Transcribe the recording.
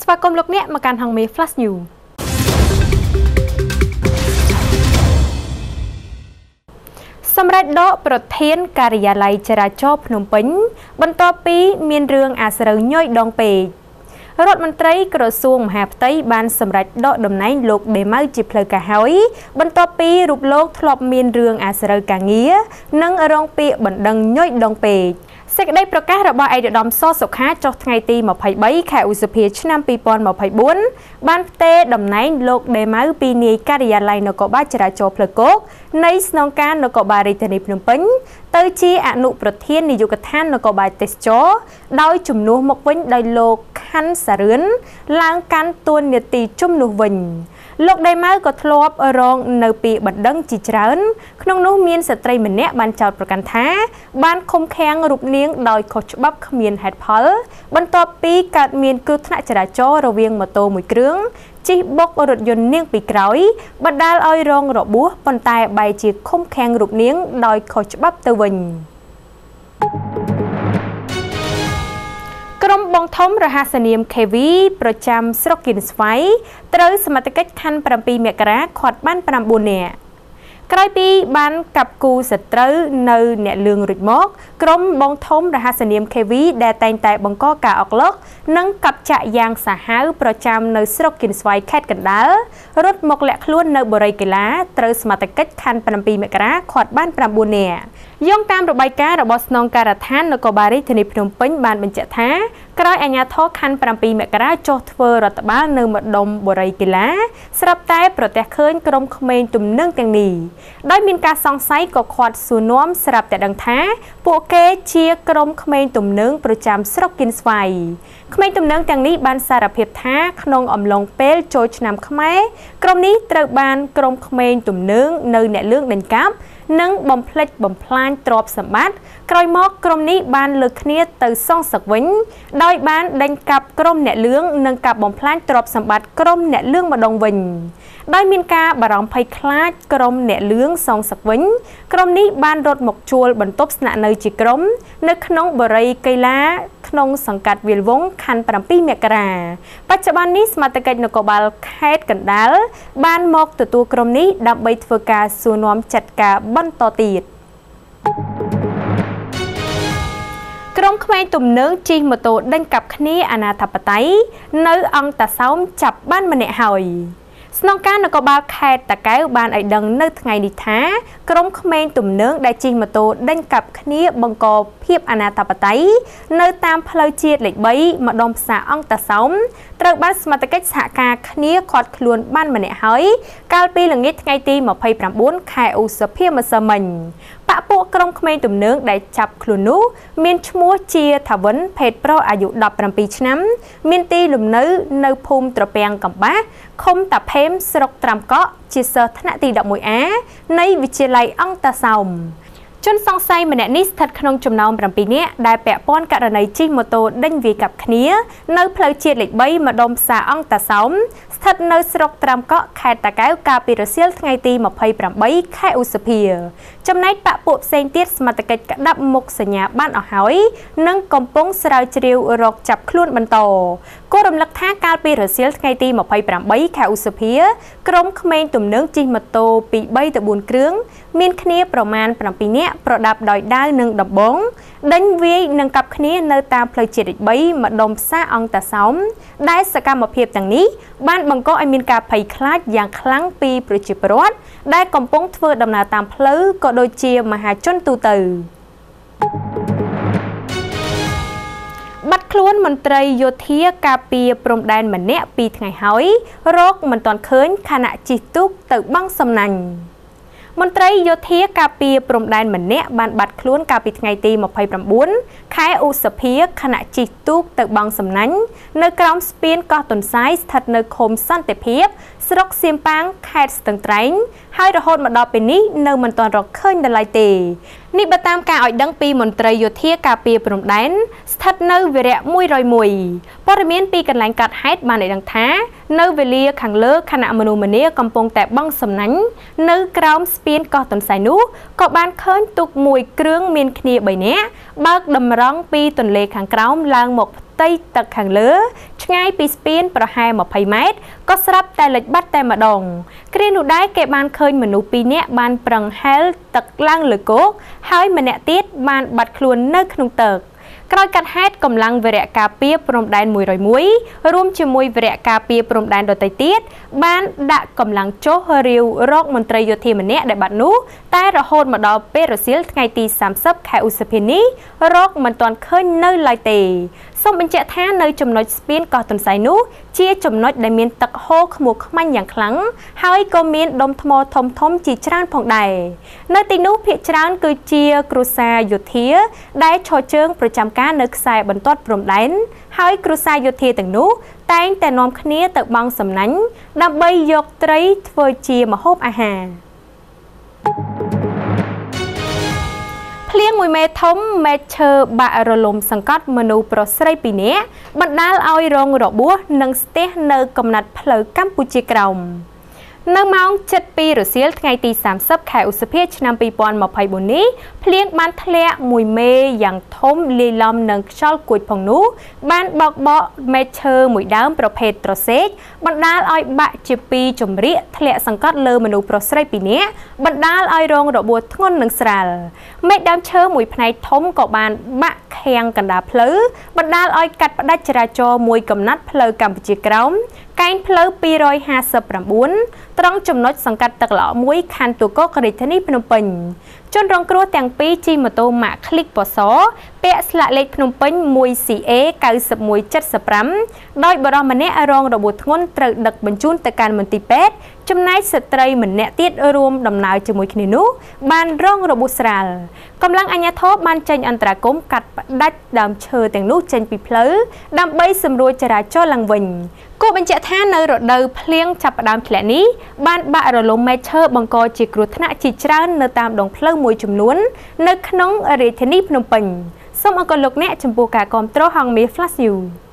ស្វាគមន៍លោកអ្នកមកកាន់ហងមេ Flash News សម្រាប់ដកប្រធានការិយាល័យចរាចរណ៍ភ្នំពេញ បន្ទាប់ពីមានរឿងអាស្រូវញយដងពេករដ្ឋមន្ត្រីក្រសួងមហាផ្ទៃបានសម្រេចដកតំណែងលោកដេម៉ៅជាផ្លូវការហើយបន្ទាប់ពីរូបលោកធ្លាប់មានរឿងអាស្រូវការងារនិងរងពាក្យបណ្ដឹងញយដងពេក សេចក្តីប្រកាសរបស់ឯកឧត្តមសសុខាចុះថ្ងៃទី23ខែឧសភាឆ្នាំ2024បានផ្ទេរតំណែងលោកដេម៉ៅពីនាយការិយាល័យនគរបាលចរាចរណ៍ផ្លូវគោកនៃស្នងការនគរបាលរាជធានីភ្នំពេញទៅជាអនុប្រធាននាយកដ្ឋាននគរបាលទេសចរដោយជំនួសមកវិញដោយលោកខាន់សារឿនឡើងកាន់តួនាទីជំនួសវិញ លោកដេម៉ៅក៏ធ្លាប់រងនៅពីបណ្ដឹងជាច្រើន ក្នុងនោះមានស្ត្រីម្នាក់បានចោទប្រកាន់ថា បានឃុំឃាំងរូបនាងដោយខុសច្បាប់គ្មានហេតុផល បន្ទាប់ពីកើតមានគ្រោះថ្នាក់ចរាចរណ៍រវាងម៉ូតូមួយគ្រឿងជិះបុករថយន្តនាងពីក្រោយបណ្ដាលឲ្យរងរបួសប៉ុន្តែបែរជាឃុំឃាំងរូបនាងដោយខុសច្បាប់ទៅវិញ ធំរហស្សនាម KV ប្រចាំស្រុកគៀនស្វាយត្រូវសមត្ថកិច្ចខណ្ឌ7មករាខាត់បាន9នាក់ក្រោយពីបានកាប់គូសត្រូវនៅអ្នកលឿងរួចមកក្រុមបងធំរហស្សនាម KV ដែលតែងតែបង្កការអកលកនិងកាប់ចាក់យ៉ាងសាហាវប្រចាំនៅស្រុកគៀនស្វាយខេត្តកណ្ដាលរត់មកលាក់ខ្លួននៅបរិយាកីឡាត្រូវសមត្ថកិច្ចខណ្ឌ7មករាខាត់បាន9នាក់ យោងតាមរបាយការណ៍របស់ស្នងការដ្ឋាននគរបាលរាជធានីភ្នំពេញបានបញ្ជាក់ថាក្រោយអាជ្ញាធរខណ្ឌ7មករាចុះធ្វើរដ្ឋបាលនៅម្ដុំបរិយាកីឡាស្រាប់តែប្រទះឃើញក្រុមក្មេងទំនឹងទាំងនេះដោយមានការសង្ស័យក៏ខាត់សួរនាំស្រាប់តែដឹងថាពួកគេជាក្រុមក្មេងទំនឹងប្រចាំស្រុកគិនស្វាយក្មេងទំនឹងទាំងនេះបានសារភាពថាក្នុងអំឡុងពេលចូលឆ្នាំខ្មែរក្រុមនេះត្រូវបានក្រុមក្មេងទំនឹងនៅអ្នកលឿងដេញកាប់ និងបំផ្លិចបំផ្លាញទ្រព្យសម្បត្តិក្រោយមកក្រុមនេះបានលើកគ្នាទៅសងសឹកវិញ ដោយបានដេញកាប់ក្រុមអ្នកលឿងនិងកាប់បំផ្លាញទ្រព្យសម្បត្តិក្រុមអ្នកលឿងម្ដងវិញដោយមានការបារម្ភភ័យខ្លាចក្រុមអ្នកលឿងសងសឹកវិញក្រុមនេះបានរត់មកជួលបន្ទប់ស្នាក់នៅជាក្រុម នៅក្នុងបរិយាកីឡាក្នុងសង្កាត់វាលវងខណ្ឌ7មករាបច្ចុប្បន្ននេះសមាជិកនគរបាលខេត្តកណ្ដាលបានមកទទួលក្រុមនេះដើម្បីធ្វើការសួរនាំចាត់ការបន្តទៀតក្រុមក្មេងទំនើងជិះម៉ូតូដេញកាប់គ្នាអាណាធិបតេយ្យនៅអង្គតាសោមចាប់បានម្នាក់ហើយ ស្នងការនគរបាលខេត្តតាកែវបានឲ្យដឹងនៅថ្ងៃនេះថាក្រុមក្មេងទំនើងដែលជិះម៉ូតូដេញកាប់គ្នាបង្ក ភាពអនាធបត័យនៅតាមផ្លូវជាតិលេខ3ម្ដុំផ្សារអង្គតាសោមត្រូវបានសមត្ថកិច្ចសហការគ្នាឃាត់ខ្លួនបានម្នាក់ហើយកាលពីល្ងាចថ្ងៃទី29ខែឧសភាម្សិលមិញបពពួកក្រុមក្មេងទំនើងដែលចាប់ខ្លួននោះមានឈ្មោះជាថាវិនភេទប្រុសអាយុ17ឆ្នាំ មានទីលំនៅនៅភូមិត្រពាំងកំបាសឃុំតាភេមស្រុកត្រាំកក់ជាសិស្សថ្នាក់ទី 11A នៃវិទ្យាល័យអង្គតាសោម ជនសង្ស័យម្នាក់នេះស្ថិតក្នុងចំណោម7នាក់ដែលពាក់ព័ន្ធករណីជិះម៉ូតូដេញវាយកាប់គ្នានៅផ្លូវជាតិលេខ3ម្ដុំផ្សារអង្គតាសោមស្ថិតនៅស្រុកត្រាំកក់ខេត្តតាកែវកាលពីរសៀលថ្ងៃទី28ខែឧសភា ចំណែកបពពួកផ្សេងទៀតសមត្ថកិច្ចក្តាប់មុខសញ្ញាបានអស់ហើយនិងកំពុងស្រាវជ្រាវរកចាប់ខ្លួនបន្តគួររំលឹកថាកាលពីរសៀលថ្ងៃទី28ខែឧសភាក្រុមក្មេងទំនើងជិះម៉ូតូពី3ទៅ4គ្រឿងមានគ្នាប្រមាណ7នាក់ប្រដាប់ដោយដាវនិងដំបងដេញវាយនិងកាប់គ្នានៅតាមផ្លូវជាតិ3ម្ដុំផ្សារអង្គតាសោមដែលសកម្មភាពទាំងនេះបានបង្កឲ្យមានការភ័យខ្លាចយ៉ាងខ្លាំងពីប្រជាពលរដ្ឋដែលកំពុងធ្វើដំណើរតាមផ្លូវក៏ដូចជាមហាជនទូទៅបាត់ខ្លួនមន្ត្រីយោធាការពារព្រំដែនម្នាក់2ថ្ងៃហើយរកមិនទាន់ឃើញខណៈជិះទូកទៅបង់សំណាញ់មន្ត្រីយោធាការពារព្រំដែនម្នាក់បានបាត់ខ្លួនកាលពីថ្ងៃទី29ខែឧសភាខណៈជិះទូកទៅបង់សំណាញ់នៅក្រោមស្ពានកោះទុនសាយស្ថិតនៅឃុំសន្តិភាព ស្រុកសៀមប៉ាងខេត្តស្ទឹងត្រែងហើយរហូតមកដល់ពេលនេះនៅមិនទាន់រកឃើញដល់ឡើយទេនេះបើតាមការឲ្យដឹងពីមន្ត្រីយោធាការពារព្រំដែនស្ថិតនៅវិរៈ101ព័ត៌មានពីកន្លែងកាត់ហេតុបានឲ្យដឹងថា នៅវេលាខាងលើខណៈមនុស្សម្នាកំពុងតែបង់សំណាញ់នៅក្រោមស្ពានកោះទន្សាយនោះក៏បានឃើញទូកមួយគ្រឿងមានគ្នា3នាក់បើកតម្រង់ពីទន្លេខាងក្រោមឡើងមកផ្ទៃ ទឹកខាងលើឆ្ឆ្ងាយពីស្ពានប្រហែល20ម៉ែត្រក៏ស្រាប់តែលិចបាត់តែម្ដង គ្រានោះដែរគេបានឃើញមនុស្ស2នាក់បានប្រឹងហែលទឹកឡើងលើគោកហើយម្នាក់ទៀតបានបាត់ខ្លួននៅក្នុងទឹកក្រោយកាត់ហេតុកម្លាំងវិរៈការពារព្រំដែន101រួមជាមួយវិរៈការពារព្រំដែនដទៃទៀតបានដាក់កម្លាំងចុះរាវរកមន្ត្រីយោធាម្នាក់ដែលបាត់នោះតែរហូតមកដល់ពេលរសៀលថ្ងៃទី30ខែឧសភានេះរកមិនទាន់ឃើញនៅឡើយទេសូមបញ្ជាក់ថានៅចំណុចស្ពានកោះទុនសៃនោះជាចំណុចដែលមានទឹកហូរខ្មួខ្មាញ់យ៉ាងខ្លាំងហើយក៏មានដុំថ្មធំធំជាច្រើនផងដែរនៅទីនោះភាគច្រើនគឺជាគ្រួសារយោធា ដែលឈរជើងប្រចាំការនៅខ្សែបន្ទាត់ព្រំដែនហើយគ្រួសារយោធាទាំងនោះតែងតែនាំគ្នាទៅបង់សំណាញ់ដើម្បីយកត្រីធ្វើជាម្ហូបអាហារ ភ្លៀងមួយមេធំមេឈើបាក់រលំសង្កត់មនុស្សប្រុសស្រីពីរនាក់បណ្ដាលឲ្យរងរបួសនិងស្ទះនៅកំណាត់ផ្លូវកម្ពុជាក្រោម។ នៅម៉ោង7:00រសៀលថ្ងៃទី30ខែឧសភាឆ្នាំ2024នេះភ្លៀងបានធ្លាក់មួយមេយ៉ាងធំលាយឡំនឹងខ្យល់គួចផងនោះបានបោកបក់មែកឈើមួយដើមប្រភេទត្រសេកបណ្ដាលឲ្យបាក់ជាពីរចម្រៀកធ្លាក់សង្កត់លើមនុស្សប្រុសស្រីពីរនាក់បណ្ដាលឲ្យរងរបួសធ្ងន់និងស្រាលមែកដើមឈើមួយផ្នែកធំក៏បានបាក់ខាំងកណ្ដាលផ្លូវបណ្ដាលឲ្យកាត់ផ្ដាច់ចរាចរណ៍មួយកំណាត់ផ្លូវកម្ពុជាក្រោម កែងផ្លូវ259ត្រង់ចំណុចសង្កាត់ទឹកល្អមួយខណ្ឌទូកករាជធានីភ្នំពេញជនរងគ្រោះទាំងពីរជិះម៉ូតូម៉ាក Click ពសពាក់ស្លាកលេខភ្នំពេញ 1CA 9175ដោយបរិសម្នាក់រងរបួសធ្ងន់ត្រូវដឹកបញ្ជូនទៅកាន់មន្ទីរពេទ្យ ចំណែកស្ត្រីម្នាក់ទៀតរួមដំណើរជាមួយគ្នានោះបានរងរបួសស្រាលកម្លាំងអាជ្ញាធរបានចេញអន្តរាគមន៍កាត់ផ្ដាច់ដើមឈើទាំងនោះចេញពីផ្លូវដើម្បីសម្រួលចរាចរណ៍ឡើងវិញគួរបញ្ជាក់ថានៅរដូវភ្លៀងចាប់ផ្ដើមធ្លាក់នេះបានបាក់រលំមែកឈើបង្កជាគ្រោះថ្នាក់ជាច្រើននៅតាមដងផ្លូវមួយចំនួន នៅក្នុងរាជធានីភ្នំពេញសូមអរគុណលោកអ្នកចំពោះការគាំទ្រហងមាស Flash News